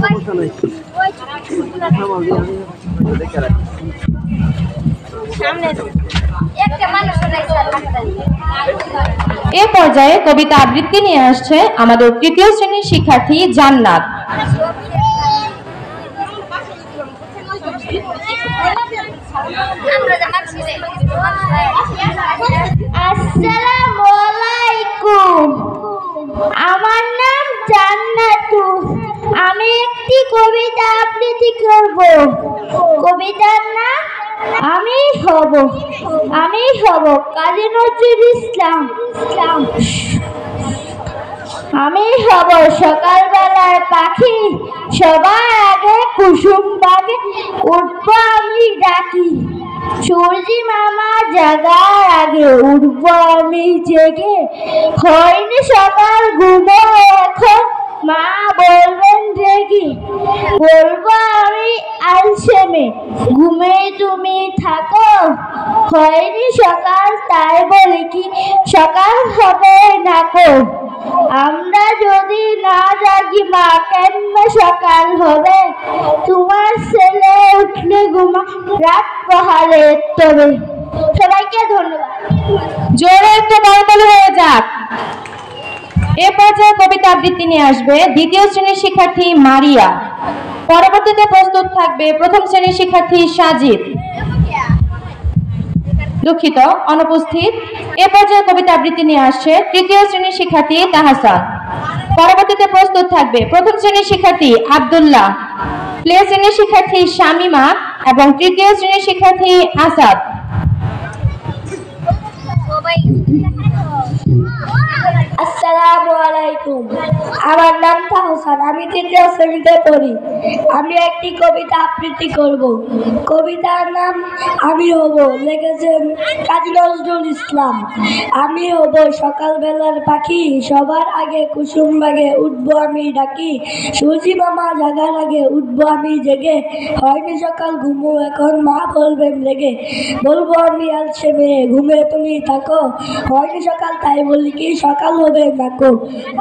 সমস্যা নেই। এ পর্যায়ে কবিতা আবৃত্তি নিয়ে আসছে আমাদের তৃতীয় শ্রেণির শিক্ষার্থী জান্নাত। আসসালামু আলাইকুম। আমার নাম জান্নাতু। আমি একটি কবিতা আবৃত্তি করব। কবিতার নাম, আমি হব আমি হব কাজী নজরুল ইসলাম। ইসলাম আমি হব সকালবেলার পাখি, সবার আগে কুসুম বাগে উঠবো আমি ডাকি। সূর্যি মামা জাগার আগে উঠবো আমি জেগে। হয়নি সকাল ঘুমো এখন মা বলবেন কি বলব আমি আলসেমে। ঘুমে তুমি থাকো? হয়নি সকাল, তাই বলি কি, সকাল হবে নাকো আমরা যদি না জাগি, মা কেন সকাল হবে? তোমার ছেলে উঠলে ঘুমা, রাত পহালে তবে। সবাইকে ধন্যবাদ। জোরে একটু বড়তলে হয়ে যাক। এ পর্যায়ে কবিতা আবৃত্তি নিয়ে আসবে দ্বিতীয় শ্রেণির শিক্ষার্থী মারিয়া। পরবর্তীতে প্রস্তুত থাকবে প্রথম শ্রেণির শিক্ষার্থী সাজিদ। দুঃখিত, অনুপস্থিত। এ পর্যায়ে কবিতা আবৃত্তি নিয়ে আসছে তৃতীয় শ্রেণির শিক্ষার্থী তাহাসান পরবর্তীতে প্রস্তুত থাকবে প্রথম শ্রেণির শিক্ষার্থী আব্দুল্লাহ। প্লে শ্রেণির শিক্ষার্থী শামিমা এবং তৃতীয় শ্রেণির শিক্ষার্থী আসাদ। আমার নাম তাহসান, আমি তৃতীয় শ্রেণীতে পড়ি। আমি একটি কবিতা আবৃত্তি করব। কবিতার নাম আমি হব লিখেছেন কাজী নজরুল ইসলাম। আমি হব সকালবেলার পাখি, সবার আগে কুসুম বাগে উঠবো আমি ডাকি। সূর্যি মামা জাগার আগে উঠবো আমি জেগে। হয়নি সকাল, ঘুমো এখন, মা বলবেন লেগে। বলব আমি আলসে মেয়ে ঘুমে তুমি থাকো। হয়নি সকাল, তাই বলি কি সকাল হবে নাকো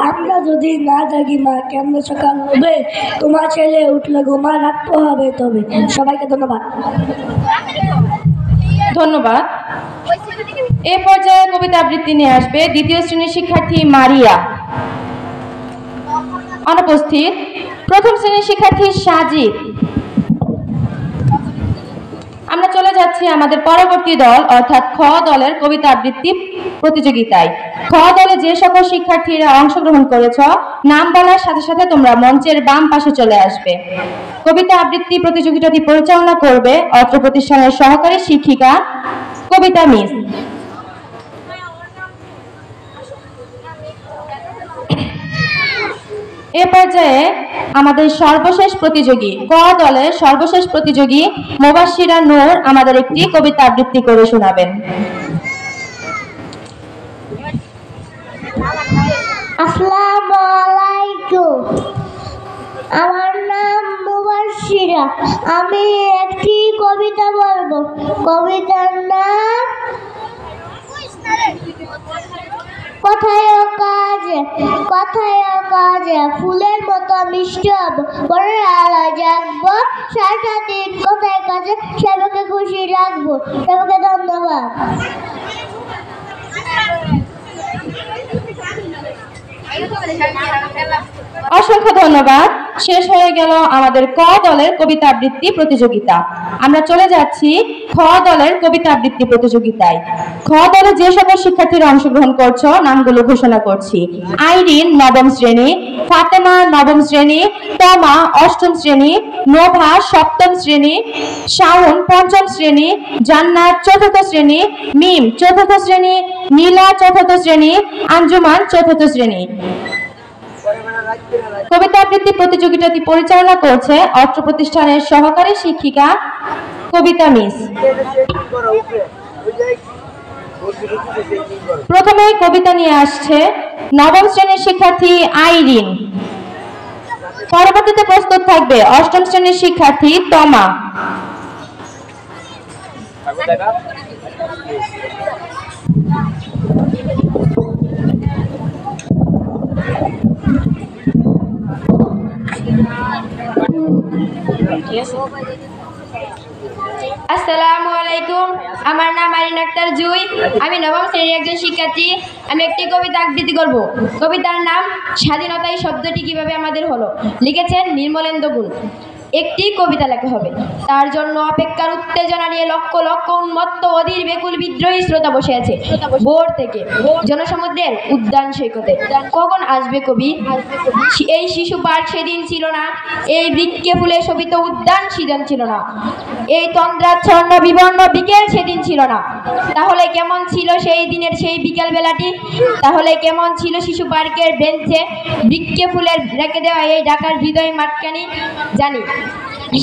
আমরা যদি না জাগি, মা, কেমন সকাল হবে? তোমার ছেলে উঠলে ঘুমা রাখতে হবে তবে। সবাইকে ধন্যবাদ। ধন্যবাদ। এ পর্যায়ে কবিতা আবৃত্তি নিয়ে আসবে দ্বিতীয় শ্রেণির শিক্ষার্থী মারিয়া। অনুপস্থিত। প্রথম শ্রেণির শিক্ষার্থী সাজিদ। আমরা চলে যাচ্ছি আমাদের পরবর্তী দল, অর্থাৎ খ দলের কবিতা আবৃত্তি প্রতিযোগিতায়। খ দলে যে সকল শিক্ষার্থীরা অংশগ্রহণ করেছ, নাম বলার সাথে সাথে তোমরা মঞ্চের বাম পাশে চলে আসবে। কবিতা আবৃত্তি প্রতিযোগিতাটি পরিচালনা করবে অত্র প্রতিষ্ঠানের সহকারী শিক্ষিকা কবিতা মিস। এ পর্যায়ে আমাদের সর্বশেষ প্রতিযোগী ক দলের সর্বশেষ প্রতিযোগী মোবাশিরা নূর আমাদের একটি কবিতা আবৃত্তি করে শোনাবেন। আমার নাম মুবাশিরা। আমি একটি কবিতা বলব। কবিতার নাম কথায় কাজে কথায় কাজে, ফুলের মতো মিষ্টি হব পরে আলো জাগবো, সারাটা দিন কথায় কাজে সবাইকে খুশি রাখব সবাইকে ধন্যবাদ। অসংখ্য ধন্যবাদ। শেষ হয়ে গেল আমাদের ক দলের কবিতা আবৃত্তি প্রতিযোগিতা। আমরা চলে যাচ্ছি খ দলের কবিতা আবৃত্তি প্রতিযোগিতায়। খ দলে যে সকল শিক্ষার্থীরা অংশগ্রহণ করছ, নামগুলো ঘোষণা করছি। আইরিন, নবম শ্রেণি, ফাতেমা, নবম শ্রেণি, তমা, অষ্টম শ্রেণি, নোভা, সপ্তম শ্রেণি, শাওন, পঞ্চম শ্রেণি, জান্নাত, চতুর্থ শ্রেণি, মিম, চতুর্থ শ্রেণি, নীলা, চতুর্থ শ্রেণি, আঞ্জুমান, চতুর্থ শ্রেণি। কবিতা আবৃত্তি প্রতিযোগিতাটি পরিচালনা করছে অত্র প্রতিষ্ঠানের সহকারী শিক্ষিকা কবিতা মিস। প্রথমে কবিতা নিয়ে আসছে নবম শ্রেণির শিক্ষার্থী আইরিন। পরবর্তীতে প্রস্তুত থাকবে অষ্টম শ্রেণির শিক্ষার্থী তমা। আসসালামু আলাইকুম। আমার নাম আরিন আক্তার জুই। আমি নবম শ্রেণির একজন শিক্ষার্থী। আমি একটি কবিতা আবৃত্তি করব। কবিতার নাম স্বাধীনতা এই শব্দটি কীভাবে আমাদের হলো? লিখেছেন নির্মলেন্দ্র গুণ। একটি কবিতা লেখা হবে। তার জন্য অপেক্ষার উত্তেজনা নিয়ে লক্ষ লক্ষ উন্মত্ত অধীর বেকুল বিদ্রোহী শ্রোতা বসে আছে। ভোর থেকে জনসমুদ্রের উদ্যান সৈকতে। কখন আসবে কবি? এই শিশু পার্ক সেদিন ছিল না। এই বৃক্ষে ফুলে শোভিত উদ্যান সেদিন ছিল না। এই তন্দ্রাচ্ছন্ন বিবর্ণ বিকেল সেদিন ছিল না। তাহলে কেমন ছিল সেই দিনের সেই বিকেল বেলাটি তাহলে কেমন ছিল শিশু পার্কের বেঞ্চে বৃক্ষে ফুলের রেখে দেওয়া এই ঢাকার হৃদয় মাটকানি জানি।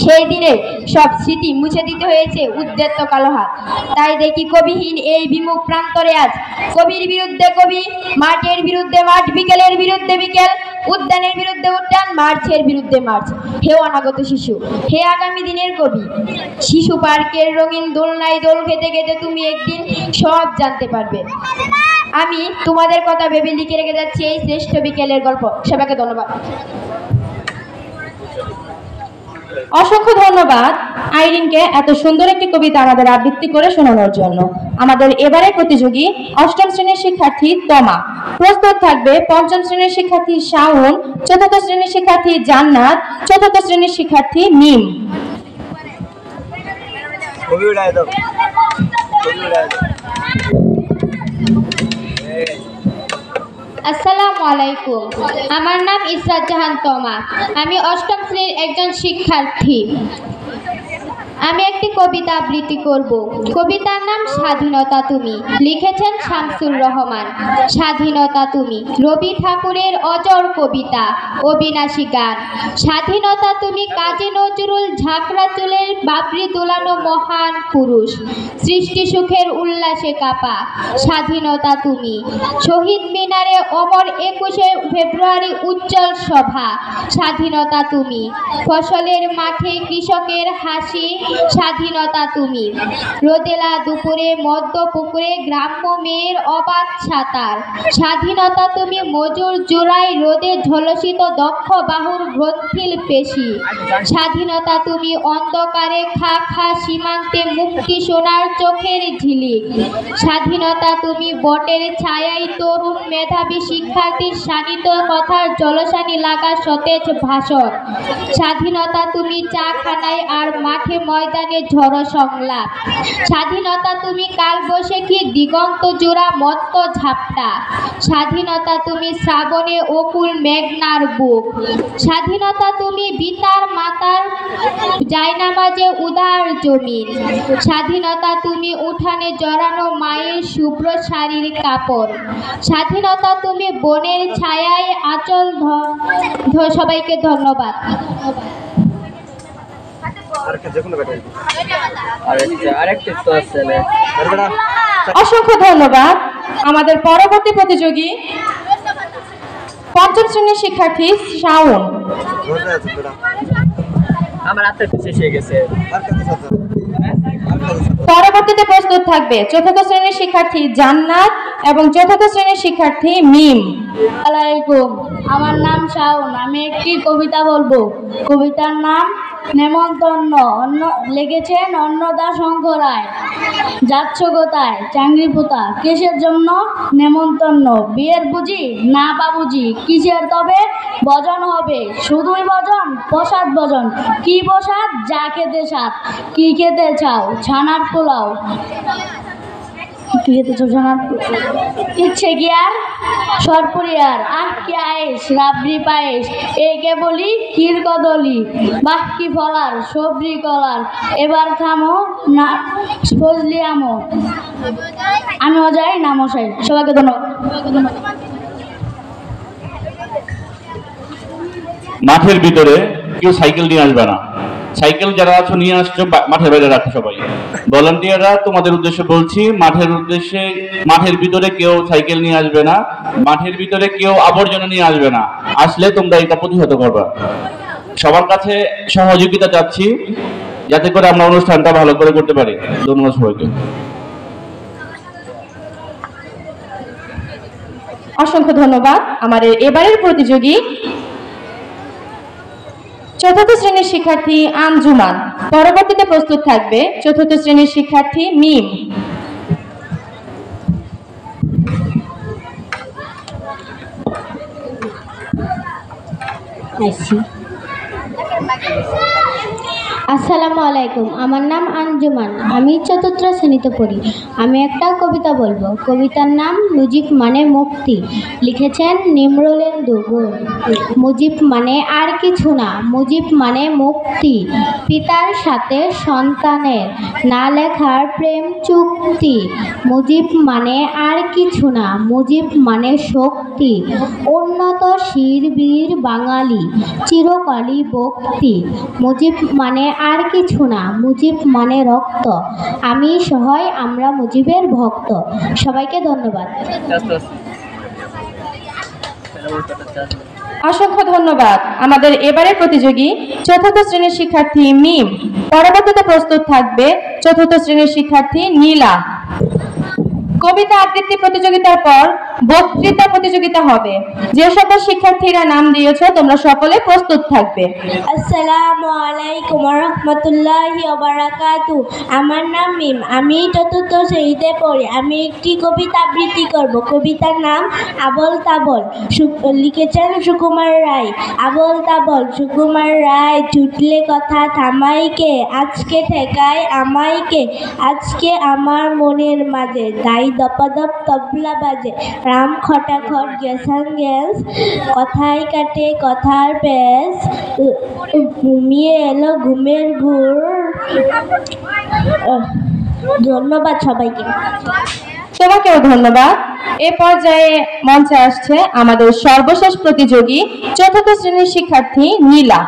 সেই দিনে সব স্মৃতি মুছে দিতে হয়েছে উদ্যত্ত কালো হাত। তাই দেখি কবিহীন এই বিমুখ প্রান্তরে আজ কবির বিরুদ্ধে কবি, মাঠের বিরুদ্ধে মাঠ, বিকেলের বিরুদ্ধে বিকেল, উদ্যানের বিরুদ্ধে উদ্যান, মার্চের বিরুদ্ধে মার্চ। হে অনাগত শিশু, হে আগামী দিনের কবি, শিশু পার্কের রঙিন দোলনায় দোল খেতে খেতে তুমি একদিন সব জানতে পারবে। আমি তোমাদের কথা ভেবে লিখে রেখে যাচ্ছি এই শ্রেষ্ঠ বিকেলের গল্প। সবাইকে ধন্যবাদ। অসংখ্য ধন্যবাদ আইরিনকে এত সুন্দর একটি কবিতা আমাদের আবৃত্তি করে শোনানোর জন্য। আমাদের এবারের প্রতিযোগী অষ্টম শ্রেণির শিক্ষার্থী তমা। প্রস্তুত থাকবে পঞ্চম শ্রেণির শিক্ষার্থী শাওন, চতুর্থ শ্রেণির শিক্ষার্থী জান্নাত, চতুর্থ শ্রেণির শিক্ষার্থী মিম। দাও। দাও। আসসালামু আলাইকুম। আমার নাম ইসরাত জাহান তমা। আমি অষ্টম শ্রেণির একজন শিক্ষার্থী। আমি একটি কবিতা আবৃত্তি করব। কবিতার নাম স্বাধীনতা তুমি। লিখেছেন শামসুর রহমান। স্বাধীনতা তুমি। রবি ঠাকুরের অজর কবিতা অবিনাশী গান। স্বাধীনতা তুমি কাজী নজরুল ঝাঁকড়া চুলের বাবরি দোলানো মহান পুরুষ। সৃষ্টি সুখের উল্লাসে কাপা। স্বাধীনতা তুমি। শহীদ মিনারে অমর একুশে ফেব্রুয়ারি উজ্জ্বল সভা। স্বাধীনতা তুমি। ফসলের মাঠে কৃষকের হাসি স্বাধীনতা তুমি। রোদেলা দুপুরে মধ্য পুকুরে গ্রাম্য মেয়ের অবাধ সাঁতার। স্বাধীনতা তুমি মজুর জোড়াই রোদে ঝলসিত দক্ষ বাহুর গ্রন্থিল পেশি। স্বাধীনতা তুমি অন্ধকারে খা খা সীমান্তে মুক্তি সোনার চোখের ঝিলিক। স্বাধীনতা তুমি বটের ছায়াই তরুণ মেধাবী শিক্ষার্থীর শানিত কথার জলসানি লাগা সতেজ ভাষণ। স্বাধীনতা তুমি চা খানায় আর মাঠে ময়দানে ঝড়ো সংলাপ। স্বাধীনতা তুমি কাল বসে কি দিগন্ত জোড়া মত্ত ঝাপটা? স্বাধীনতা তুমি শ্রাবণে অকুল মেঘনার বুক। স্বাধীনতা তুমি বিতার মাতার জায়নামাজে উদার জমিন। স্বাধীনতা তুমি উঠানে জড়ানো মায়ের শুভ্র শাড়ির কাপড়। স্বাধীনতা তুমি বনের ছায়ায় আচল ধ- সবাইকে ধন্যবাদ। যে কোনো তো আছে অসংখ্য ধন্যবাদ। আমাদের পরবর্তী প্রতিযোগী পঞ্চম শ্রেণির শিক্ষার্থী শাওন। আমার আত্মার শেষ হয়ে গেছে। পরবর্তীতে প্রস্তুত থাকবে চতুর্থ শ্রেণির শিক্ষার্থী জান্নাত এবং চতুর্থ শ্রেণির শিক্ষার্থী মিম। আলাইকুম। আমার নাম শাওন। আমি একটি কবিতা বলব। কবিতার নাম নেমন্তন্ন অন্য লেগেছেন অন্নদা শঙ্করায়। যাচ্ছ কোথায়? চাংরি পোতা। কিসের জন্য নেমন্তন্ন? বিয়ের বুঝি না বাবুজি। কিসের তবে? বজন হবে। শুধুই বজন প্রসাদ ভজন। কি প্রসাদ? যা খেতে সাত কি খেতে চাও? ছানার পোলাও। ইচ্ছে কি আর? সরপুরিয়ার আহ কি আয়েস? রাবড়ি পায়েস। একে বলি ক্ষীর কদলি বাহ ফলার সবরি কলার। এবার থামো, না ফজলি আমো। আমিও যাই না মশাই? সবাইকে ধন্যবাদ। মাঠের ভিতরে কেউ সাইকেল নিয়ে আসবে না। সাইকেল যারা আছো, নিয়ে আসছো মাঠের বাইরে রাখো সবাই। ভলান্টিয়াররা, তোমাদের উদ্দেশ্যে বলছি, মাঠের উদ্দেশ্যে, মাঠের ভিতরে কেউ সাইকেল নিয়ে আসবে না, মাঠের ভিতরে কেউ আবর্জনা নিয়ে আসবে না। আসলে তোমরা এটা প্রতিহত করবে। সবার কাছে সহযোগিতা চাচ্ছি, যাতে করে আমরা অনুষ্ঠানটা ভালো করে করতে পারি। ধন্যবাদ সবাইকে। অসংখ্য ধন্যবাদ। আমাদের এবারের প্রতিযোগী চতুর্থ শ্রেণির শিক্ষার্থী আঞ্জুমান পরবর্তীতে প্রস্তুত থাকবে চতুর্থ শ্রেণির শিক্ষার্থী মিম। আসসালামু আলাইকুম, আমার নাম আঞ্জুমান। আমি চতুর্থ শ্রেণীতে পড়ি। আমি একটা কবিতা বলব। কবিতার নাম মুজিব মানে মুক্তি। লিখেছেন নিম্রলেন্দু গুণ। মুজিব মানে আর কিছু না, মুজিব মানে মুক্তি। পিতার সাথে সন্তানের না লেখার প্রেম চুক্তি। মুজিব মানে আর কিছু না, মুজিব মানে শক্তি। উন্নত শির বীর বাঙালি, চিরকালই ভক্তি। মুজিব মানে আর কিছু না, মুজিব মানে রক্ত। আমি সহায় আমরা মুজিবের ভক্ত। সবাইকে ধন্যবাদ। অসংখ্য ধন্যবাদ। আমাদের এবারের প্রতিযোগী চতুর্থ শ্রেণির শিক্ষার্থী মিম। পরবর্তীতে প্রস্তুত থাকবে চতুর্থ শ্রেণির শিক্ষার্থী নীলা। কবিতা আবৃত্তি প্রতিযোগিতার পর বক্তৃতা প্রতিযোগিতা হবে। যে সকল শিক্ষার্থীরা নাম দিয়েছ, তোমরা সকলে প্রস্তুত থাকবে। আসসালামু আলাইকুম রহমতুল্লাহি আমার নাম মিম। আমি চতুর্থ শ্রেণীতে পড়ি। আমি একটি কবিতা আবৃত্তি করব। কবিতার নাম আবল তাবল। লিখেছেন সুকুমার রায়। আবল তাবল, সুকুমার রায় ছুটলে কথা থামাইকে, আজকে ঠেকায় আমাইকে, আজকে আমার মনের মাঝে। তাই দপাদপ তবলা বাজে। রাম খটাখট গেসান গেস কথাই কাটে কথার পেস ঘুমিয়ে এলো ঘুমের ঘুর। ধন্যবাদ সবাইকে। তোমাকেও ধন্যবাদ। এ পর্যায়ে মঞ্চে আসছে আমাদের সর্বশেষ প্রতিযোগী চতুর্থ শ্রেণির শিক্ষার্থী নীলা।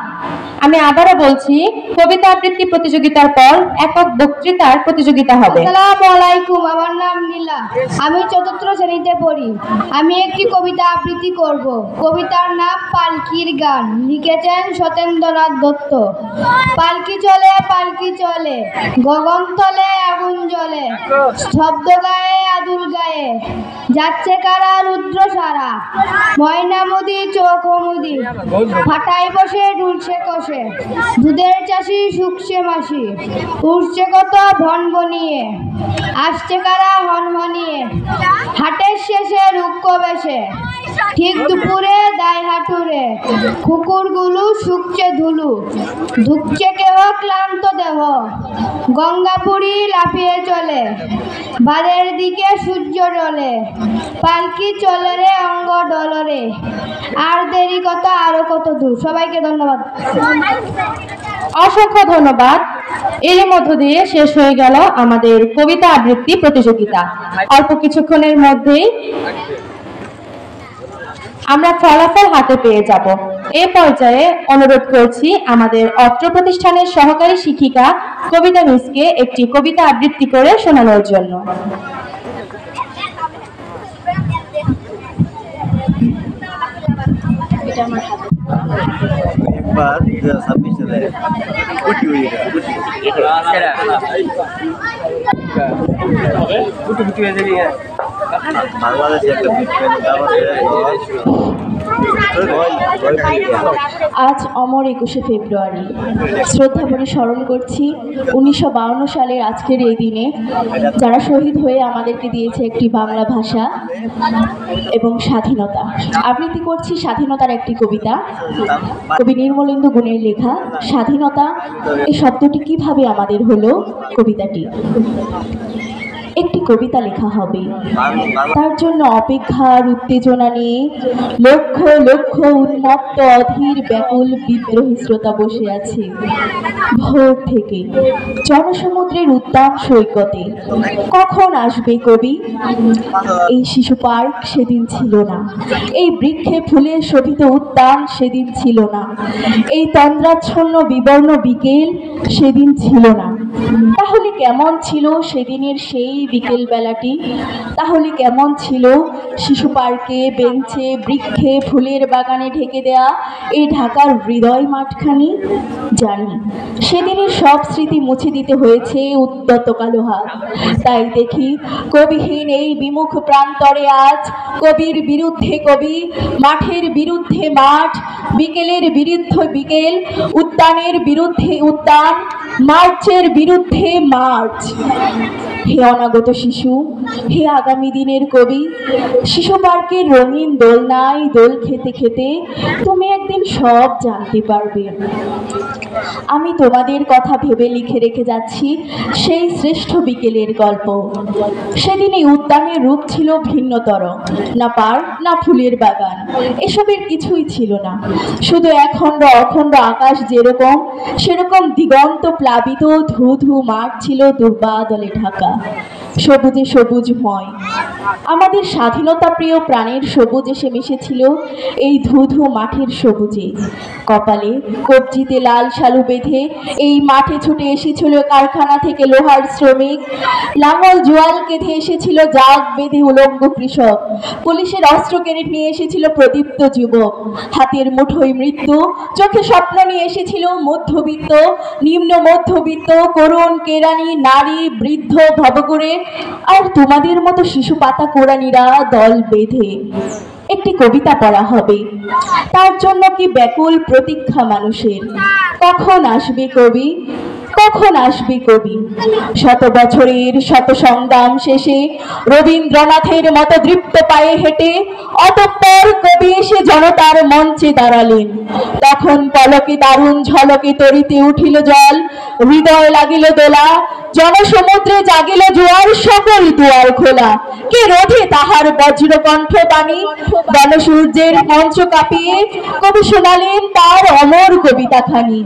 আমি আবারও বলছি, কবিতা আবৃত্তি প্রতিযোগিতার পর একক বক্তৃতার প্রতিযোগিতা হবে। আসসালামু আলাইকুম, আমার নাম নীলা। আমি চতুর্থ শ্রেণীতে পড়ি। আমি একটি কবিতা আবৃত্তি করব। কবিতার নাম পালকির গান। লিখেছেন সত্যেন্দ্রনাথ দত্ত। পালকি চলে পালকি চলে। গগন তলে আগুন জ্বলে। শব্দ গায়ে, আদুল গায়ে। যাচ্ছে কারা রুদ্র সারা? ময়না মুদি, চোখ মুদি। ফাটাই বসে ডুলছে কষে। দুধের চাষি শুকছে মাসি। উঠছে কত ভন বনিয়ে। আসছে কারা হনহনিয়ে হাটের শেষে রুক্ষ বেশে। ঠিক দুপুরে দায় হাঁটুরে কুকুরগুলো শুকছে ধুলু। ধুকছে কেহ ক্লান্ত দেহ। গঙ্গাপুরী লাফিয়ে চলে। বাদের দিকে সূর্য ডলে পালকি চলরে, অঙ্গ ডলরে। আর দেরি কত, আরও কত দূর। সবাইকে ধন্যবাদ। অসংখ্য ধন্যবাদ। এর মধ্য দিয়ে শেষ হয়ে গেল আমাদের কবিতা আবৃত্তি প্রতিযোগিতা। অল্প কিছুক্ষণের মধ্যেই আমরা ফলাফল হাতে পেয়ে যাব। এ পর্যায়ে অনুরোধ করছি আমাদের অত্র প্রতিষ্ঠানের সহকারী শিক্ষিকা কবিতা মিসকে একটি কবিতা আবৃত্তি করে শোনানোর জন্য। হাজার ছাব্বিশ কোটি কোটি সেরা গুটি গুটি। হয়ে যাবি বাংলাদেশে একটা বিজ্ঞান দাম আছে আজ অমর একুশে ফেব্রুয়ারি। শ্রদ্ধাভরে স্মরণ করছি, উনিশশো সালের আজকের এই দিনে যারা শহীদ হয়ে আমাদেরকে দিয়েছে একটি বাংলা ভাষা এবং স্বাধীনতা। আবৃত্তি করছি স্বাধীনতার একটি কবিতা। কবি নির্মলেন্দু গুণের লেখা, স্বাধীনতা এই শব্দটি কীভাবে আমাদের হলো কবিতাটি। একটি কবিতা লেখা হবে। তার জন্য অপেক্ষার উত্তেজনা নিয়ে লক্ষ লক্ষ উন্মত্ত অধীর ব্যাকুল বিদ্রোহী শ্রোতা বসে আছে। ভোর থেকে জনসমুদ্রের উত্তাপ সৈকতে। কখন আসবে কবি? এই শিশু পার্ক সেদিন ছিল না। এই বৃক্ষে ফুলে শোভিত উদ্যান সেদিন ছিল না। এই তন্দ্রাচ্ছন্ন বিবর্ণ বিকেল সেদিন ছিল না। তাহলে কেমন ছিল সেদিনের সেই বিকেল বেলাটি তাহলে কেমন ছিল শিশু পার্কে, বেঞ্চে, বৃক্ষে, ফুলের বাগানে ঢেকে দেয়া এই ঢাকার হৃদয় মাঠখানি? জানি। সেদিনের সব স্মৃতি মুছে দিতে হয়েছে উদ্যত কালো হাত। তাই দেখি কবিহীন এই বিমুখ প্রান্তরে আজ কবির বিরুদ্ধে কবি, মাঠের বিরুদ্ধে মাঠ, বিকেলের বিরুদ্ধে বিকেল, উদ্যানের বিরুদ্ধে উদ্যান, মার্চের বিরুদ্ধে বিরুদ্ধে মার্চ হে অনাগত শিশু, হে আগামী দিনের কবি, শিশু পার্কের রঙিন দোলনায় দোল খেতে খেতে তুমি একদিন সব জানতে পারবে। আমি তোমাদের কথা ভেবে লিখে রেখে যাচ্ছি সেই শ্রেষ্ঠ বিকেলের গল্প। সেদিন এই উদ্যানের রূপ ছিল ভিন্নতর, না পার্ক না ফুলের বাগান, এসবের কিছুই ছিল না। শুধু একখণ্ড, অখণ্ড আকাশ যেরকম, সেরকম দিগন্ত প্লাবিত ধু ধু মাঠ ছিল দুর্বাদলে ঢাকা। Oh, yeah. সবুজে সবুজময় আমাদের স্বাধীনতা প্রিয় প্রাণের সবুজ এসে মিশেছিল এই ধুধু মাঠের সবুজে। কপালে কবজিতে লাল শালু বেঁধে এই মাঠে ছুটে এসেছিল কারখানা থেকে লোহার শ্রমিক। লাঙল জোয়াল কেঁধে এসেছিল জাগ বেঁধে উলঙ্গ কৃষক। পুলিশের অস্ত্র কেড়ে নিয়ে এসেছিল প্রদীপ্ত যুবক। হাতের মুঠোয় মৃত্যু, চোখে স্বপ্ন নিয়ে এসেছিল মধ্যবিত্ত, নিম্ন মধ্যবিত্ত, করুণ, কেরানি, নারী, বৃদ্ধ ভবগুরে আর তোমাদের মতো শিশু পাতা কোরআনিরা দল বেঁধে একটি কবিতা পড়া হবে। তার জন্য কি ব্যাকুল প্রতীক্ষা মানুষের? কখন আসবে কবি? কখন আসবে কবি? শত বছরের শত সংগ্রাম শেষে রবীন্দ্রনাথের মতো দৃপ্ত পায়ে হেঁটে অতঃপর কবি এসে জনতার মঞ্চে দাঁড়ালেন। তখন পলকে দারুণ ঝলকে তরিতে উঠিল জল, হৃদয় লাগিল দোলা, জনসমুদ্রে জাগিল জোয়ার সকল দুয়ার খোলা। কে রোধে তাহার বজ্রকণ্ঠ বাণী গণসূর্যের মঞ্চ কাঁপিয়ে কবি শোনালেন তার অমর কবিতা খানি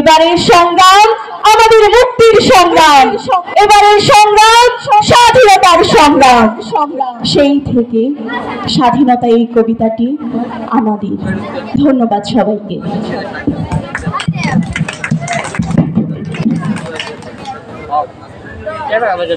এবারের সংগ্রাম আমাদের মুক্তির সংগ্রাম। এবারের সংগ্রাম স্বাধীনতার সংগ্রাম। সেই থেকে স্বাধীনতা এই কবিতাটি আমাদের। ধন্যবাদ সবাইকে। কেন আমাদের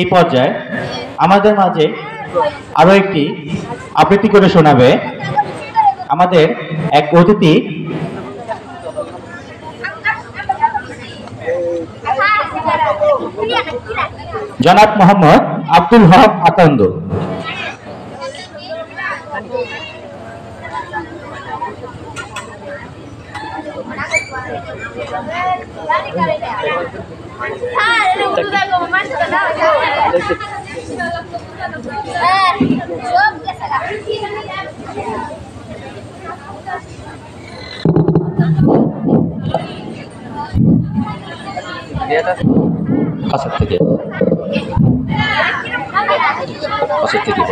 এই পর্যায়ে আমাদের মাঝে আরও একটি আবৃত্তি করে শোনাবে আমাদের এক অতিথি। জনাব মোহাম্মদ আব্দুল হক আকন্দ। di atas. Kasut tiga kasut tiga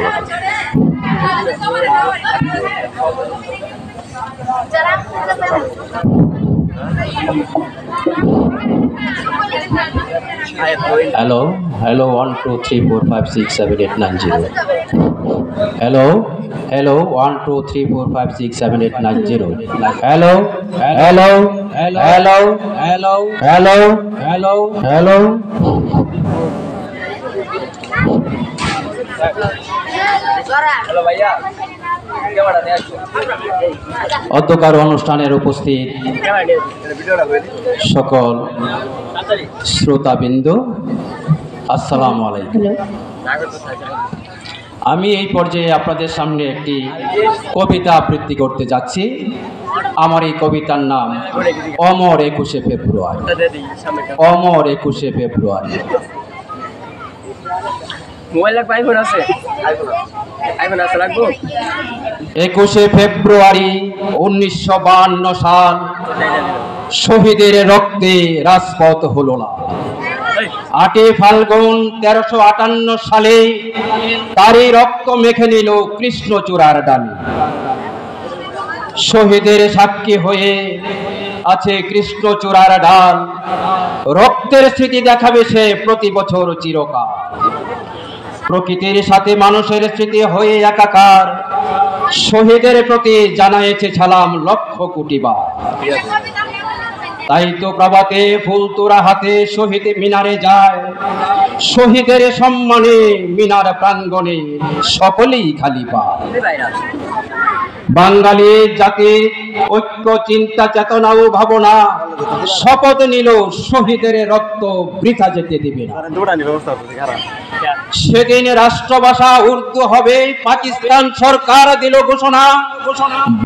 hello? Hello One two three four five six seven eight nine zero. Hello. Hello. One two three four five six seven eight nine zero. 5 6 7 8 9 0 hello? Hello? 1 2 3 4 5 6 7 8 9 0 hello? Hello? Hello? Hello? Hello? Hello? Hello hello hello भैया অধ্যকার অনুষ্ঠানের উপস্থিত সকল শ্রোতাবৃন্দ, আসসালামু আলাইকুম। আমি এই পর্যায়ে আপনাদের সামনে একটি কবিতা আবৃত্তি করতে যাচ্ছি। আমার এই কবিতার নাম অমর একুশে ফেব্রুয়ারি। অমর একুশে ফেব্রুয়ারি। মোবাইল আছে। একুশে ফেব্রুয়ারি উনিশশো বাহান্ন সাল শহীদের রক্তে রাজপথ হলো না। আটই ফাল্গুন তেরোশো আটান্ন সালে তারই রক্ত মেখে নিল কৃষ্ণচূড়ার ডালে। শহীদের সাক্ষী হয়ে আছে কৃষ্ণচূড়ার ডাল। রক্তের স্মৃতি দেখাবে সে প্রতি বছর চিরকাল। প্রকৃতির সাথে মানুষের স্মৃতি হয়ে একাকার। শহীদের প্রতি জানাইছে ছালাম লক্ষ কোটি বার। তাই তো প্রভাতে ফুল তোরা হাতে শহীদ মিনারে যায়। শহীদের সম্মানে মিনার প্রাঙ্গনে সকলেই খালি পায়। বাঙালি জাতি, ঐক্য, চিন্তা, চেতনা ও ভাবনা শপথ নিল, শহীদের রক্ত বৃথা যেতে দিবে না। সেদিন রাষ্ট্রভাষা উর্দু হবে, পাকিস্তান সরকার দিল ঘোষণা।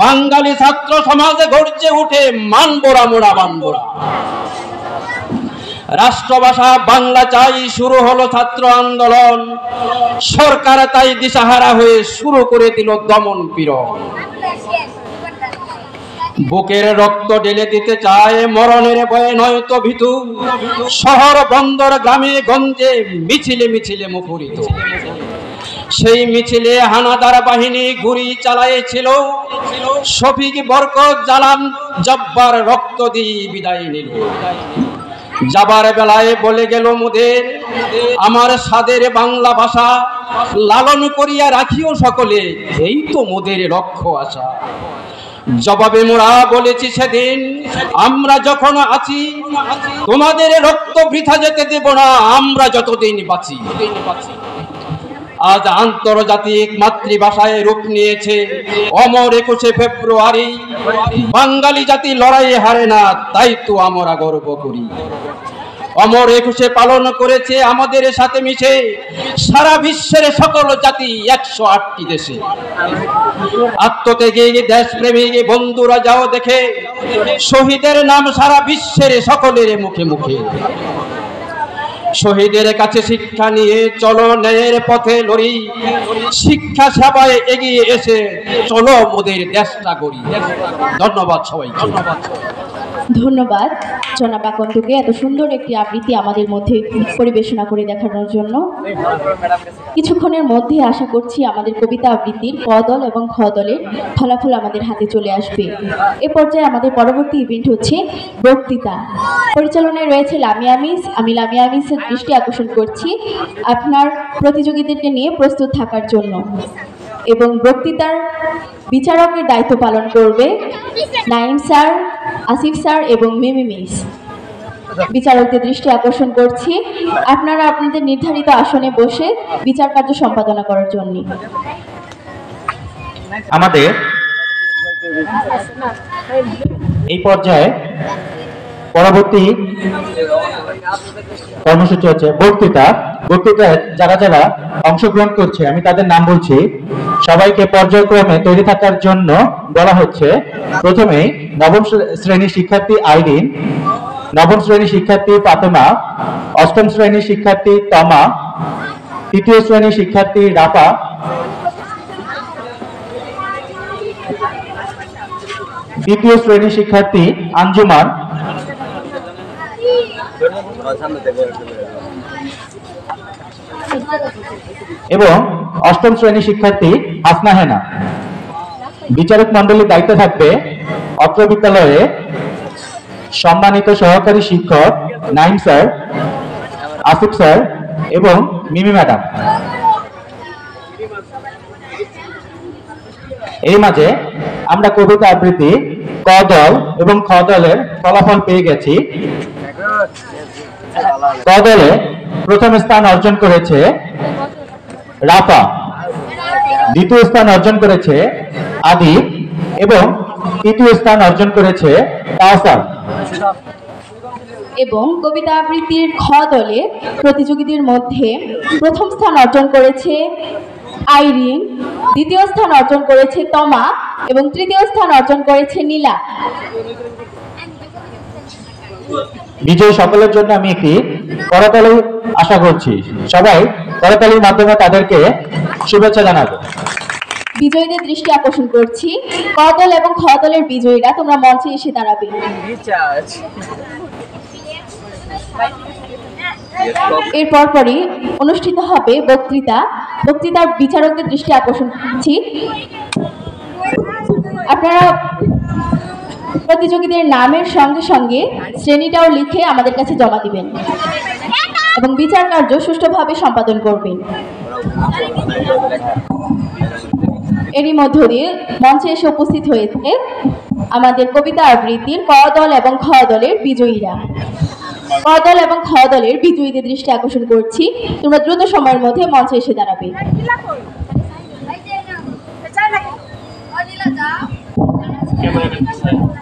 বাঙালি ছাত্র সমাজে গর্জে উঠে মানবোরা মোড়া মানবোরা রাষ্ট্রভাষা বাংলা চাই শুরু হলো ছাত্র আন্দোলন। সরকার তাই দিশাহারা হয়ে শুরু করে দিল দমন পীড়ন। বুকের রক্ত ঢেলে দিতে চায় মরণের ভয়ে নয়তো ভীতু। শহর বন্দর গ্রামে গঞ্জে মিছিলে মিছিলে মুখরিত। সেই মিছিলে হানাদার বাহিনী গুলি চালাইছিল শফিক বরকত জালাম জব্বার রক্ত দিয়ে বিদায় নিল। যাবার বেলায় বলে গেল মোদের আমার সাদের বাংলা ভাষা লালন করিয়া রাখিও সকলে। এই তো মোদের লক্ষ্য আশা। জবাবে মোরা বলেছি সেদিন, আমরা যখন আছি, তোমাদের রক্ত বৃথা যেতে দেব না, আমরা যতদিন বাঁচি। আজ আন্তর্জাতিক মাতৃভাষায় রূপ নিয়েছে। অমর একুশে ফেব্রুয়ারি, বাঙালি জাতি লড়াই হারে না, তাই তো আমরা গর্ব করি। অমর একুশে পালন করেছে আমাদের সাথে মিশে সারা বিশ্বের সকল জাতি একশো আটটি দেশে। আত্মত্যাগী দেশপ্রেমিক বন্ধুরা যাও দেখে, শহীদের নাম সারা বিশ্বের সকলের মুখে মুখে। শহীদের কাছে শিক্ষা নিয়ে চলো ন্যায়ের পথে লড়ি। শিক্ষা সেবায় এগিয়ে এসে চলো মোদের দেশটা করি ধন্যবাদ সবাইকে। ধন্যবাদ ধন্যবাদ জনাব আকন্দকে এত সুন্দর একটি আবৃত্তি আমাদের মধ্যে পরিবেশনা করে দেখানোর জন্য। কিছুক্ষণের মধ্যে আশা করছি আমাদের কবিতা আবৃত্তির ক দল এবং খ দলের ফলাফল আমাদের হাতে চলে আসবে। এ পর্যায়ে আমাদের পরবর্তী ইভেন্ট হচ্ছে বক্তৃতা। পরিচালনায় রয়েছে লামিয়া মিস, আমি লামিয়া মিসের দৃষ্টি আকর্ষণ করছি আপনার প্রতিযোগীদেরকে নিয়ে প্রস্তুত থাকার জন্য। এবং বক্তৃতার বিচারকের দায়িত্ব পালন করবে নাইম স্যার, আসিফ স্যার এবং মিমি মিস। বিচারকদের দৃষ্টি আকর্ষণ করছি। আপনারা আপনাদের নির্ধারিত আসনে বসে বিচার কার্য সম্পাদনা করার জন্য। আমাদের এই পর্যায়ে পরবর্তী কর্মসূচি হচ্ছে বক্তৃতা। বক্তৃতায় যারা যারা অংশগ্রহণ করছে, আমি তাদের নাম বলছি। সবাইকে পর্যায়ক্রমে তৈরি থাকার জন্য বলা হচ্ছে, প্রথমে নবম শ্রে- শ্রেণির শিক্ষার্থী আইরিন, নবম শ্রেণির শিক্ষার্থী ফাতেমা, অষ্টম শ্রেণির শিক্ষার্থী তমা, তৃতীয় শ্রেণির শিক্ষার্থী রাপা দ্বিতীয় শ্রেণির শিক্ষার্থী আঞ্জুমান। এবং অষ্টম শ্রেণির শিক্ষার্থী হাসনা হেনা। বিচারক মন্ডলীর দায়িত্ব থাকবে অত্র বিদ্যালয়ে সম্মানিত সহকারী শিক্ষক নাইম স্যার, আসিফ স্যার এবং মিমি ম্যাডাম। এই মাঝে আমরা কবিতা আবৃত্তি, ক দল এবং খ দলের ফলাফল পেয়ে গেছি। ক দলে প্রথম স্থান অর্জন করেছে রাফা। দ্বিতীয় স্থান অর্জন করেছে আদিব এবং তৃতীয় স্থান অর্জন করেছে এবং কবিতা আবৃত্তির খ দলে প্রতিযোগীদের মধ্যে প্রথম স্থান অর্জন করেছে আইরিন, দ্বিতীয় স্থান অর্জন করেছে তমা এবং তৃতীয় স্থান অর্জন করেছে নীলা। বিজয়ী সকলের জন্য আমি একটি করতালি আশা করছি। সবাই করতালির মাধ্যমে তাদেরকে শুভেচ্ছা জানাব। বিজয়ীদের দৃষ্টি আকর্ষণ করছি। ক দল এবং খ দলের বিজয়ীরা তোমরা মঞ্চে এসে দাঁড়াবে। রিচার্জ এর পরপরই অনুষ্ঠিত হবে বক্তৃতা। বক্তৃতার বিচারকদের দৃষ্টি আকর্ষণ করছি। আপনারা প্রতিযোগীদের নামের সঙ্গে সঙ্গে শ্রেণীটাও লিখে আমাদের কাছে জমা দিবেন এবং বিচার কার্য সুষ্ঠুভাবে সম্পাদন করবেন। এরই মধ্য দিয়ে মঞ্চে এসে উপস্থিত হয়েছে আমাদের কবিতা আবৃত্তির ক দল এবং খ দলের বিজয়ীরা। ক দল এবং খ দলের বিজয়ীদের দৃষ্টি আকর্ষণ করছি। তোমরা দ্রুত সময়ের মধ্যে মঞ্চে এসে দাঁড়াবে। ক্যামেরা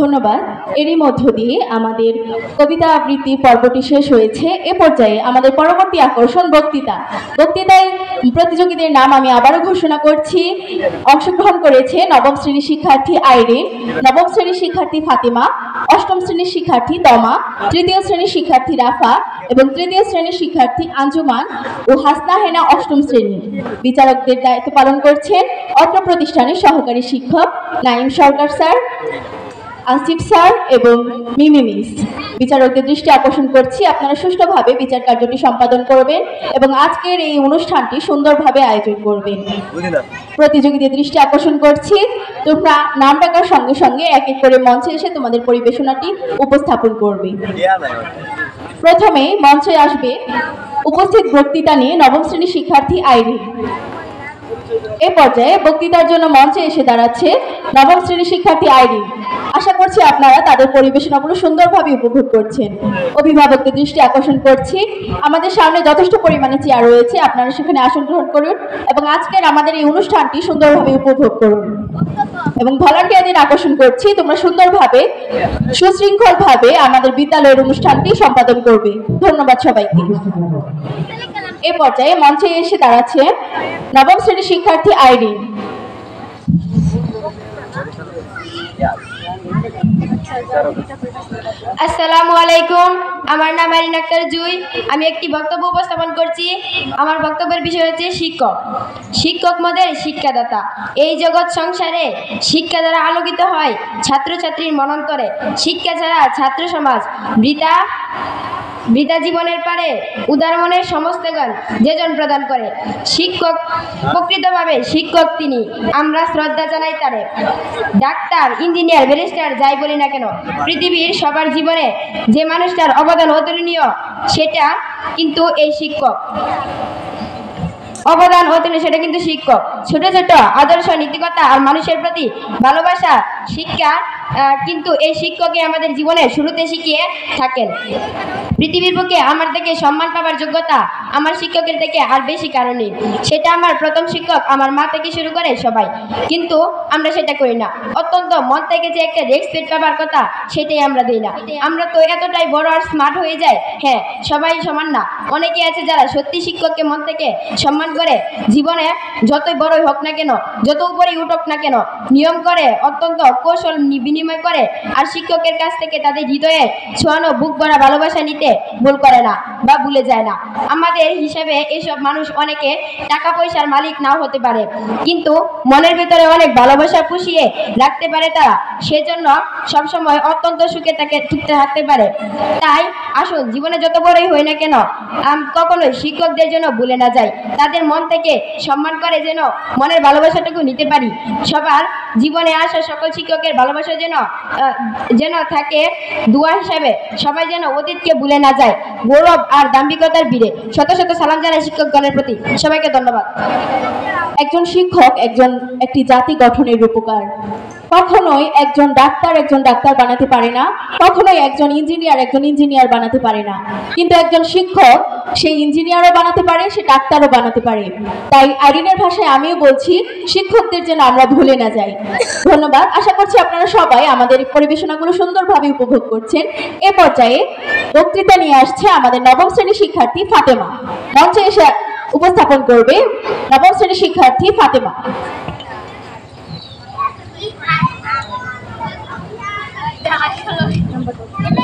ধন্যবাদ। এরই মধ্য দিয়ে আমাদের কবিতা আবৃত্তির পর্বটি শেষ হয়েছে। এ পর্যায়ে আমাদের পরবর্তী আকর্ষণ বক্তৃতা। বক্তৃতায় প্রতিযোগীদের নাম আমি আবারও ঘোষণা করছি। অংশগ্রহণ করেছে নবম শ্রেণির শিক্ষার্থী আইরিন, নবম শ্রেণির শিক্ষার্থী ফাতিমা, অষ্টম শ্রেণির শিক্ষার্থী তমা, তৃতীয় শ্রেণির শিক্ষার্থী রাফা এবং তৃতীয় শ্রেণির শিক্ষার্থী আঞ্জুমান ও হাসনা হেনা অষ্টম শ্রেণি। বিচারকদের দায়িত্ব পালন করছেন অত্র প্রতিষ্ঠানের সহকারী শিক্ষক নাইম সরকার স্যার আসিফ স্যার এবং মিমি মিস। বিচারকদের দৃষ্টি আকর্ষণ করছি আপনারা সুষ্ঠুভাবে বিচার কার্যটি সম্পাদন করবেন এবং আজকের এই অনুষ্ঠানটি সুন্দরভাবে আয়োজন করবেন। প্রতিযোগীদের দৃষ্টি আকর্ষণ করছি তোমরা নাম ডাকার সঙ্গে সঙ্গে এক এক করে মঞ্চে এসে তোমাদের পরিবেশনাটি উপস্থাপন করবে। প্রথমে মঞ্চে আসবে উপস্থিত বক্তৃতা নিয়ে নবম শ্রেণির শিক্ষার্থী আইরিন। এ পর্যায়ে বক্তৃতার জন্য মঞ্চে এসে দাঁড়াচ্ছে নবম শ্রেণির শিক্ষার্থী আইরিন। আশা করছি আপনারা তাদের পরিবেশনাগুলো সুন্দরভাবে উপভোগ করছেন। অভিভাবকদের দৃষ্টি আকর্ষণ করছি। আমাদের সামনে যথেষ্ট পরিমাণে চেয়ার রয়েছে, আপনারা সেখানে আসন গ্রহণ করুন এবং আজকের আমাদের এই অনুষ্ঠানটি সুন্দরভাবে উপভোগ করুন। এবং ভলান্টিয়ারদের আকর্ষণ করছি, তোমরা সুন্দরভাবে, সুশৃঙ্খলভাবে আমাদের বিদ্যালয়ের অনুষ্ঠানটি সম্পাদন করবে। ধন্যবাদ সবাইকে। এ পর্যায়ে মঞ্চে এসে দাঁড়াচ্ছে নবম শ্রেণির শিক্ষার্থী আইরিন। আসসালামু আলাইকুম। আমার নাম আরিন আক্তার জুই। আমি একটি বক্তব্য উপস্থাপন করছি। আমার বক্তব্যের বিষয় হচ্ছে শিক্ষক। শিক্ষক মদের শিক্ষাদাতা। এই জগৎ সংসারে শিক্ষা দ্বারা আলোকিত হয় ছাত্রছাত্রীর মনন্তরে। শিক্ষা ছাড়া ছাত্র সমাজ বৃতা বৃতা জীবনের পারে উদার মনের সমস্তগণ যেজন প্রদান করে। শিক্ষক, প্রকৃতভাবে শিক্ষক তিনি। আমরা শ্রদ্ধা জানাই তারে। ডাক্তার, ইঞ্জিনিয়ার, ব্যারিস্টার, যাই বলি না কেন, পৃথিবীর সবার জীবনে যে মানুষটার অবদান অতুলনীয়, সেটা কিন্তু এই শিক্ষক। অবদান অতুলনীয় সেটা কিন্তু শিক্ষক। ছোট ছোট আদর্শ নীতিকতা আর মানুষের প্রতি ভালোবাসা, শিক্ষা কিন্তু এই শিক্ষকই আমাদের জীবনে শুরুতে শিখিয়ে থাকেন। পৃথিবীর বুকে আমার থেকে সম্মান পাবার যোগ্যতা আমার শিক্ষকের থেকে আর বেশি কারণে সেটা আমার প্রথম শিক্ষক আমার মা থেকে শুরু করে সবাই। কিন্তু আমরা সেটা করি না। অত্যন্ত মন থেকে যে একটা রেসপেক্ট পাবার কথা, সেটাই আমরা দিই না। আমরা তো এতটাই বড় আর স্মার্ট হয়ে যায় হ্যাঁ সবাই সমান না। অনেকে আছে যারা সত্যি শিক্ষককে মন থেকে সম্মান করে। জীবনে যতই বড়ই হোক না কেন, যত উপরেই উঠুক না কেন, নিয়ম করে, অত্যন্ত কৌশল বিনিময় করে আর শিক্ষকের কাছ থেকে তাদের হৃদয়ে ছোঁয়ানো, বুক ভরা ভালোবাসা নিতে ভুল করে না বা ভুলে যায় না। আমাদের হিসাবে এসব মানুষ অনেকে টাকা পয়সার মালিক নাও হতে পারে, কিন্তু মনের ভিতরে অনেক ভালোবাসা পুষিয়ে রাখতে পারে তারা। সেজন্য সবসময় অত্যন্ত সুখে তাকে ঠিকতে থাকতে পারে। তাই আসুন, জীবনে যত বড়ই হই না কেন কখনোই শিক্ষকদের জন্য ভুলে না যাই। তাদের মন থেকে সম্মান করে যেন মনের ভালোবাসাটুকু নিতে পারি। সবার জীবনে আসা সকল শিক্ষকের ভালোবাসা যেন যেন থাকে দুয়া হিসাবে সবাই যেন অতীতকে ভুলে না যায়। গৌরব আর দাম্ভিকতার বীরে শত শত সালাম জানাই শিক্ষকগণের প্রতি। সবাইকে ধন্যবাদ। একজন শিক্ষক একজন একটি জাতি গঠনের উপকার কখনোই একজন ডাক্তার একজন ডাক্তার বানাতে পারে না, কখনোই একজন ইঞ্জিনিয়ার একজন ইঞ্জিনিয়ার বানাতে পারে না। কিন্তু একজন শিক্ষক সেই ইঞ্জিনিয়ারও বানাতে পারে, সে ডাক্তারও বানাতে পারে। তাই আইরিনের ভাষায় আমিও বলছি, শিক্ষকদের যেন আমরা ভুলে না যাই। ধন্যবাদ। আশা করছি আপনারা সবাই আমাদের পরিবেশনাগুলো সুন্দরভাবে উপভোগ করছেন। এ পর্যায়ে বক্তৃতা নিয়ে আসছে আমাদের নবম শ্রেণির শিক্ষার্থী ফাতেমা। মঞ্চে এসে উপস্থাপন করবে নবম শ্রেণির শিক্ষার্থী ফাতেমা। 哎，真不错。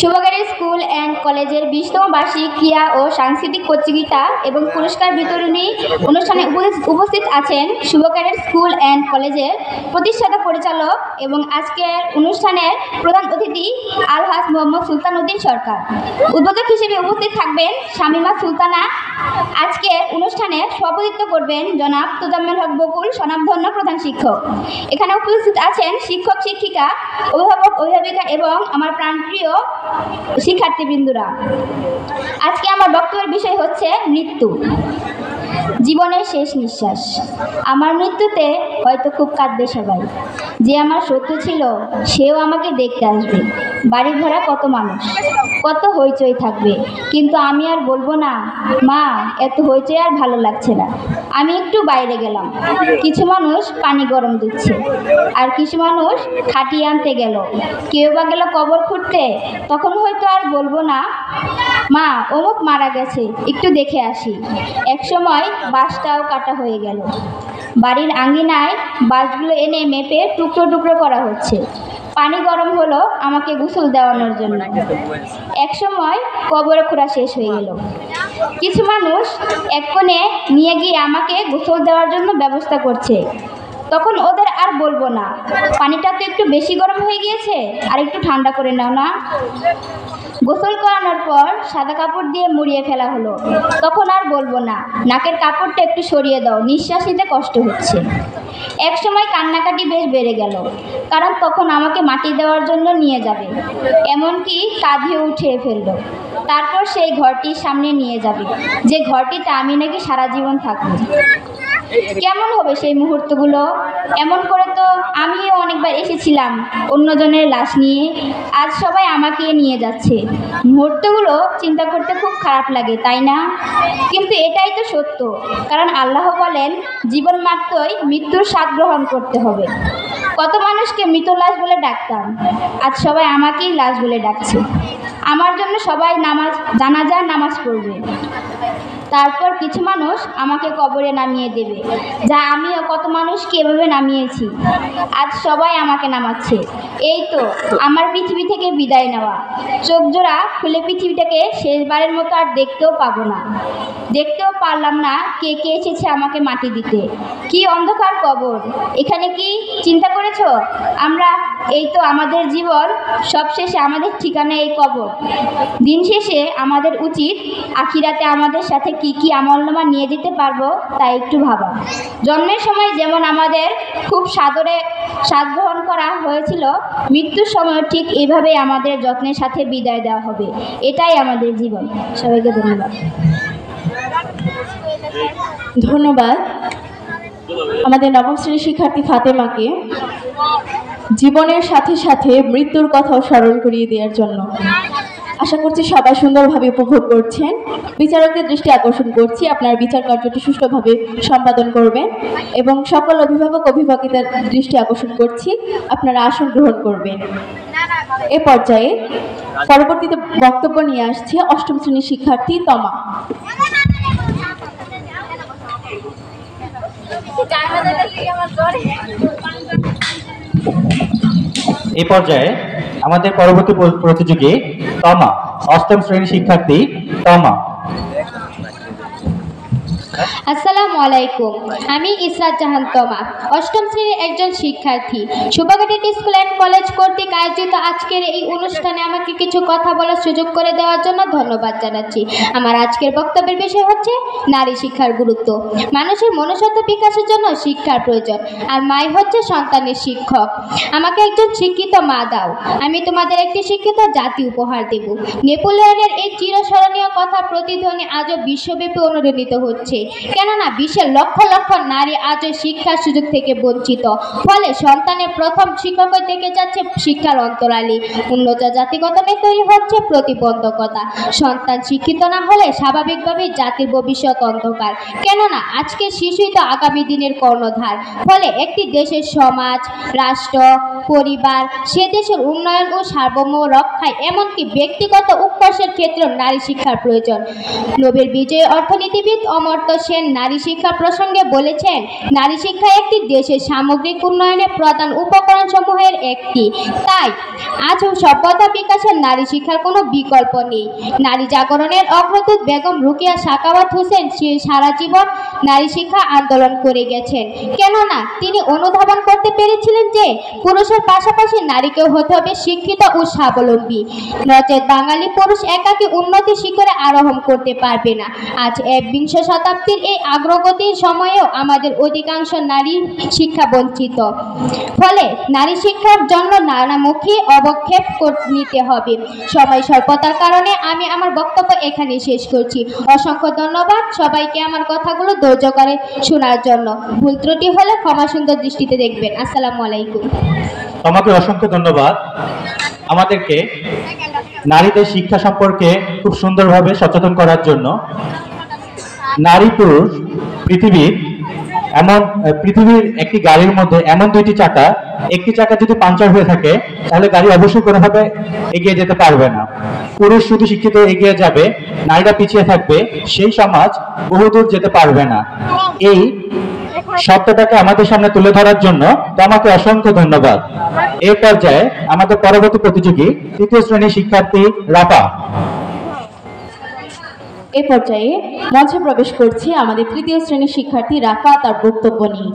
শুভগাড়ি স্কুল অ্যান্ড কলেজের বিশতম বার্ষিক ক্রীড়া ও সাংস্কৃতিক প্রতিযোগিতা এবং পুরস্কার বিতরণী অনুষ্ঠানে উপস্থিত- আছেন শুভকারের স্কুল অ্যান্ড কলেজের প্রতিষ্ঠাতা পরিচালক এবং আজকের অনুষ্ঠানের প্রধান অতিথি আলহাজ মোহাম্মদ সুলতান উদ্দিন সরকার। উদ্বোধক হিসেবে উপস্থিত থাকবেন শামিমা সুলতানা। আজকের অনুষ্ঠানে সভাপতিত্ব করবেন জনাব তোজাম্মেল হক বকুল স্বনামধন্য প্রধান শিক্ষক। এখানে উপস্থিত আছেন শিক্ষক, শিক্ষিকা, অভিভাবক অভিভাবিকা এবং আমার প্রাণপ্রিয় শিক্ষার্থীবৃন্দুরা। আজকে আমার বক্তব্যের বিষয় হচ্ছে মৃত্যু। জীবনের শেষ নিঃশ্বাস। আমার মৃত্যুতে হয়তো খুব কাঁদবে সবাই। যে আমার শত্রু ছিল, সেও আমাকে দেখতে আসবে। বাড়ি ভরা কত মানুষ? কত হইচই থাকবে। কিন্তু আমি আর বলব না, মা, এত হইচই আর ভালো লাগছে না। আমি একটু বাইরে গেলাম। কিছু মানুষ পানি গরম দিচ্ছে। আর কিছু মানুষ খাটিয়ে আনতে গেল। কেউ বা গেল কবর খুঁড়তে। তখন হয়তো আর বলব না, মা, অমুক মারা গেছে। একটু দেখে আসি। একসময় বাঁশটাও কাটা হয়ে গেল। বাড়ির আঙ্গিনায় বাঁশগুলো এনে মেপে টুকরো টুকরো করা হচ্ছে। পানি গরম হলো আমাকে গোসল দেওয়ানোর জন্য। একসময় কবরে খোঁড়া শেষ হয়ে গেল। কিছু মানুষ এক কোণে নিয়ে গিয়ে আমাকে গোসল দেওয়ার জন্য ব্যবস্থা করছে। তখন ওদের আর বলব না, পানিটা তো একটু বেশি গরম হয়ে গিয়েছে, আর একটু ঠান্ডা করে নাও না। গোসল করানোর পর সাদা কাপড় দিয়ে মুড়িয়ে ফেলা হলো। তখন আর বলব না, নাকের কাপড়টা একটু সরিয়ে দাও নিঃশ্বাস নিতে কষ্ট হচ্ছে। এক সময় কান্নাকাটি বেশ বেড়ে গেল, কারণ তখন আমাকে মাটি দেওয়ার জন্য নিয়ে যাবে, এমনকি কাঁধে উঠিয়ে ফেলল। তারপর সেই ঘরটির সামনে নিয়ে যাবে, যে ঘরটিতে আমি নাকি সারা জীবন থাকব। কেমন হবে সেই মুহূর্তগুলো? এমন করে তো আমিও অনেকবার এসেছিলাম অন্যজনের লাশ নিয়ে। আজ সবাই আমাকে নিয়ে যাচ্ছে। মুহূর্তগুলো চিন্তা করতে খুব খারাপ লাগে, তাই না? কিন্তু এটাই তো সত্য, কারণ আল্লাহ বলেন, জীবন মাত্রই মৃত্যুর স্বাদ গ্রহণ করতে হবে। কত মানুষকে মৃত লাশ বলে ডাকতাম, আজ সবাই আমাকেই লাশ বলে ডাকছে। আমার জন্য সবাই নামাজ জানাজার নামাজ পড়বে। তারপর কিছু মানুষ আমাকে কবরে নামিয়ে দেবে, যা আমিও কত মানুষকে এভাবে নামিয়েছি। আজ সবাই আমাকে নামাচ্ছে। এই তো আমার পৃথিবী থেকে বিদায় নেওয়া। চোখ জোড়া খুলে পৃথিবীটাকে শেষবারের মতো আর দেখতেও পাবো না। দেখতেও পারলাম না কে কে এসেছে আমাকে মাটি দিতে। কি অন্ধকার কবর। এখানে কি চিন্তা করেছ? আমরা, এই তো আমাদের জীবন, সবশেষে আমাদের ঠিকানা এই কবর। দিন শেষে আমাদের উচিত আখিরাতে আমাদের সাথে কি কি আমলনামা নিয়ে যেতে পারব তা একটু ভাবা। জন্মের সময় যেমন আমাদের খুব সাদরে স্বাদ গ্রহণ করা হয়েছিল মৃত্যুর সময় ঠিক এভাবেই আমাদের যত্নের সাথে বিদায় দেওয়া হবে। এটাই আমাদের জীবন। সবাইকে ধন্যবাদ। ধন্যবাদ। আমাদের নবম শ্রেণির শিক্ষার্থী ফাতেমাকে জীবনের সাথে সাথে মৃত্যুর কথাও স্মরণ করিয়ে দেওয়ার জন্য। আশা করছি সবাই সুন্দরভাবে উপভোগ করছেন। বিচারকদের দৃষ্টি আকর্ষণ করছি। আপনার বিচার কার্যটি সুষ্ঠুভাবে সম্পাদন করবেন এবং সকল অভিভাবক, অভিভাবকদের দৃষ্টি আকর্ষণ করছি। আপনারা আসন গ্রহণ করবেন। এ পর্যায়ে পরবর্তীতে বক্তব্য নিয়ে আসছে অষ্টম শ্রেণির শিক্ষার্থী তমা। এই পর্যায়ে আমাদের পরবর্তী প্র- প্রতিযোগী তমা অষ্টম শ্রেণির শিক্ষার্থী তমা। আসসালামু আলাইকুম, আমি ইসরাত জাহান তমা অষ্টম শ্রেণির একজন শিক্ষার্থী। শুভাঘাটি স্কুল অ্যান্ড কলেজ কর্তৃক আয়োজিত আজকের এই অনুষ্ঠানে আমাকে কিছু কথা বলার সুযোগ করে দেওয়ার জন্য ধন্যবাদ জানাচ্ছি। আমার আজকের বক্তব্যের বিষয় হচ্ছে নারী শিক্ষার গুরুত্ব। মানুষের মনুষ্যত্ব বিকাশের জন্য শিক্ষার প্রয়োজন, আর মাই হচ্ছে সন্তানের শিক্ষক। আমাকে একজন শিক্ষিত মা দাও, আমি তোমাদের একটি শিক্ষিত জাতি উপহার দেব। নেপোলিয়নের এই চিরস্মরণীয় কথা প্রতিধ্বনি আজও বিশ্বব্যাপী অনুরণিত হচ্ছে। কেননা বিশ্বের লক্ষ লক্ষ নারী আজও শিক্ষার সুযোগ থেকে বঞ্চিত। ফলে সন্তানের প্রথম শিক্ষক থেকে যাচ্ছে শিক্ষার অন্তরালী। উন্নত জাতি গঠনে তৈরি হচ্ছে প্রতিবন্ধকতা। সন্তান শিক্ষিত না হলে স্বাভাবিকভাবেই জাতির ভবিষ্যৎ অন্ধকার। কেননা আজকে শিশুই তো আগামী দিনের কর্ণধার। ফলে একটি দেশের সমাজ, রাষ্ট্র, পরিবার, সে দেশের উন্নয়ন ও সার্বভৌম রক্ষায় এমনকি ব্যক্তিগত উৎকর্ষের ক্ষেত্রেও নারী শিক্ষার প্রয়োজন। নোবেল বিজয়ী অর্থনীতিবিদ অমর্ত্য সেন নারী শিক্ষা প্রসঙ্গে বলেছেন, নারী শিক্ষা একটি দেশের সামগ্রিক উন্নয়নের প্রধান উপকরণ সমূহের একটি। তাই আজ সভ্যতা বিকাশের নারী শিক্ষার কোনো বিকল্প নেই। নারী জাগরণের অগ্রদূত বেগম রুকিয়া সাকাওয়াত হোসেন সারা জীবন নারী শিক্ষা আন্দোলন করে গেছেন। কেননা, তিনি অনুধাবন করতে পেরেছিলেন যে, পুরুষের পাশাপাশি নারীকেও হতে হবে শিক্ষিত ও স্বাবলম্বী। নচেত বাঙালি পুরুষ একাকী উন্নতি শিখরে আরোহণ করতে পারবে না। আজ একবিংশ শতাব্দীর এই অগ্রগতির সময়েও আমাদের অধিকাংশ নারী শিক্ষা বঞ্চিত। ফলে নারী শিক্ষার জন্য নানামুখী অবক্ষেপ নিতে হবে। সময় স্বল্পতার কারণে আমি আমার বক্তব্য এখানে শেষ করছি। অসংখ্য ধন্যবাদ সবাইকে আমার কথাগুলো ধৈর্য করে শোনার জন্য। ভুল ত্রুটি হলে ক্ষমা সুন্দর দৃষ্টিতে দেখবেন। আসসালামু আলাইকুম। তোমাকে অসংখ্য ধন্যবাদ। আমাদেরকে নারীদের শিক্ষা সম্পর্কে খুব সুন্দরভাবে সচেতন করার জন্য। নারী পুরুষ পৃথিবীর এমন পৃথিবীর একটি গাড়ির মধ্যে এমন দুইটি চাকা, একটি চাকা যদি পাঞ্চার হয়ে থাকে, তাহলে গাড়ি অবশ্যই কোনোভাবে এগিয়ে যেতে পারবে না। পুরুষ শুধু শিক্ষিত এগিয়ে যাবে, নারীরা পিছিয়ে থাকবে, সেই সমাজ বহুদূর যেতে পারবে না। এই সত্যটাকে আমাদের সামনে তুলে ধরার জন্য তোমাকে অসংখ্য ধন্যবাদ। এই পর্যায়ে আমাদের পরবর্তী প্রতিযোগী তৃতীয় শ্রেণির শিক্ষার্থী রাপা এ পর্যায়ে মঞ্চে প্রবেশ করছে আমাদের তৃতীয় শ্রেণির শিক্ষার্থী রাফা তার বক্তব্য নিয়ে।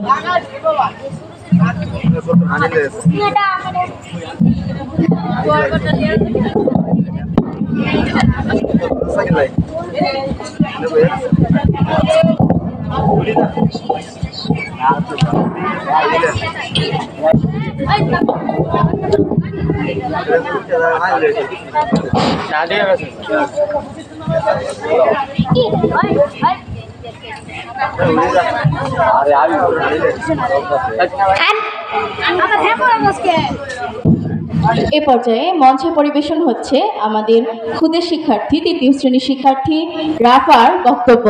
এ পর্যায়ে মঞ্চে পরিবেশন হচ্ছে আমাদের ক্ষুদে শিক্ষার্থী তৃতীয় শ্রেণির শিক্ষার্থী রাফার বক্তব্য।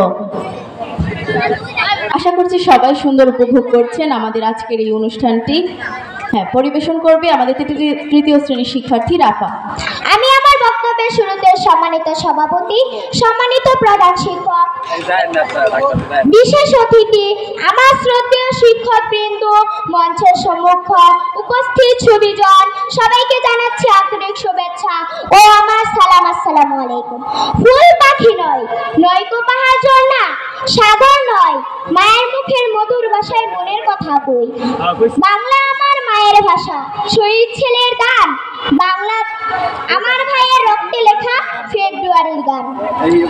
আশা করছি সবাই সুন্দর উপভোগ করছেন আমাদের আজকের এই অনুষ্ঠানটি। হ্যাঁ পরিবেশন করবে আমাদের তৃতীয় শ্রেণির শিক্ষার্থী রাফা। আমি আমার বক্তব্যের শুরুতে সম্মানিত সভাপতি, সম্মানিত প্রধান শিক্ষক, বিশেষ অতিথি, আমার শ্রদ্ধেয় শিক্ষক বৃন্দ মঞ্চের সম্মুখ উপস্থিত সুবিজন সবাইকে জানাচ্ছি আন্তরিক শুভেচ্ছা ও আমার সালাম, আসসালামু আলাইকুম। ফুল পাখি নয় নয়কো পাহাড় ঝর্ণা। সাগর নয়, মায়ের মুখের মধুর ভাষায় মনের কথা বই। বাংলা আমার মায়ের ভাষা, শহীদ ছেলের গান। বাংলা আমার ভাইয়ের রক্তে লেখা ফেব্রুয়ারির গান।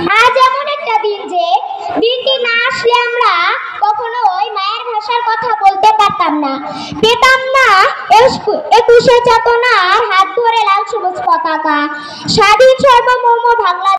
আজ এমন একটা দিন যে, দিনটি না আসলে আমরা কখনোই মায়ের ভাষার কথা বলতে পারতাম না। পেতাম না একুশ- চেতনার হাত ধরে লাল সবুজ পতাকা। স্বাধীন সর্বভৌম বাংলা